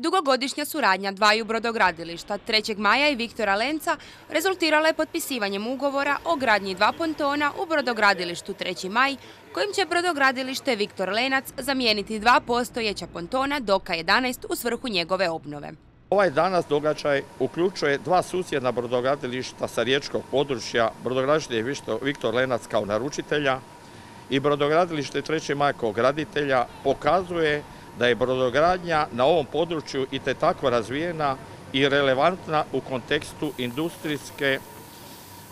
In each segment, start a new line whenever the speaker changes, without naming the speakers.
Dugogodišnja suradnja dvaju brodogradilišta 3. maja i Viktora Lenca rezultirala je potpisivanjem ugovora o gradnji dva pontona u brodogradilištu 3. maj, kojim će brodogradilište Viktor Lenac zamijeniti dva postojeća pontona Doka 11 u svrhu njegove obnove.
Ovaj danas događaj uključuje dva susjedna brodogradilišta sa riječkog područja, brodogradilište Viktor Lenac kao naručitelja i brodogradilište 3. maj kao graditelja, pokazuje da je brodogradnja na ovom području i tako razvijena i relevantna u kontekstu industrijske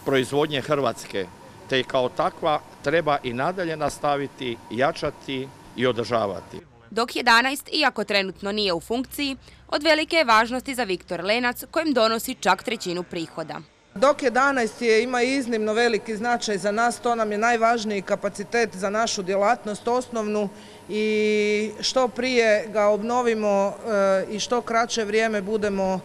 proizvodnje Hrvatske, te kao takva treba i nadalje nastaviti, jačati i održavati.
Dok 11, iako trenutno nije u funkciji, od velike je važnosti za Viktor Lenac kojem donosi čak trećinu prihoda.
Dok 11 je, ima iznimno veliki značaj za nas, to nam je najvažniji kapacitet za našu djelatnost osnovnu i što prije ga obnovimo e, i što kraće vrijeme budemo e,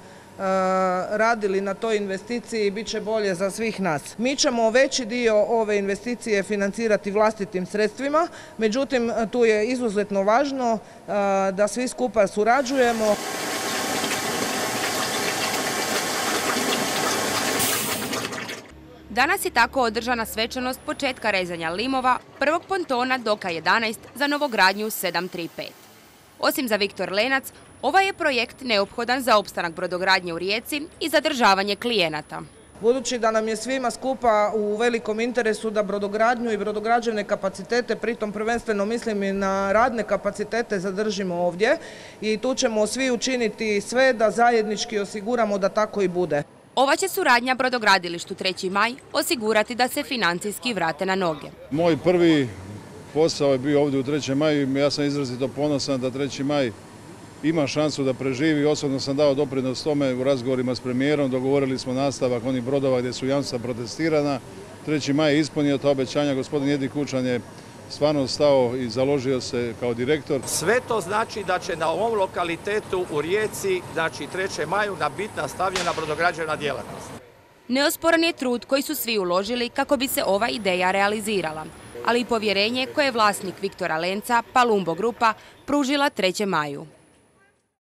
radili na toj investiciji bit će bolje za svih nas. Mi ćemo veći dio ove investicije financirati vlastitim sredstvima, međutim tu je izuzetno važno e, da svi skupa surađujemo.
Danas je tako održana svečanost početka rezanja limova prvog pontona Doka 11 za novogradnju 735. Osim za Viktor Lenac, ovaj je projekt neophodan za opstanak brodogradnje u Rijeci i zadržavanje klijenata.
Budući da nam je svima skupa u velikom interesu da brodogradnju i brodograđevne kapacitete, pritom prvenstveno mislim i na radne kapacitete zadržimo ovdje i tu ćemo svi učiniti sve da zajednički osiguramo da tako i bude.
Ova će suradnja brodogradilištu 3. maj osigurati da se financijski vrate na noge.
Moj prvi posao je bio ovdje u 3. maju i ja sam izrazito ponosan da 3. maj ima šansu da preživi. Osobno sam dao doprinos tome u razgovorima s premijerom. Dogovorili smo nastavak onih brodova gdje su jamstva protestirana. 3. maj je ispunio ta obećanja. Gospodin Jedi Kučan je stvarno stao i založio se kao direktor.
Sve to znači da će na ovom lokalitetu u Rijeci, znači 3. maju, na bit nastavljena brodograđevna djelatnost.
Neosporan je trud koji su svi uložili kako bi se ova ideja realizirala, ali i povjerenje koje je vlasnik Viktora Lenca, Palumbo Grupa, pružila 3. maju.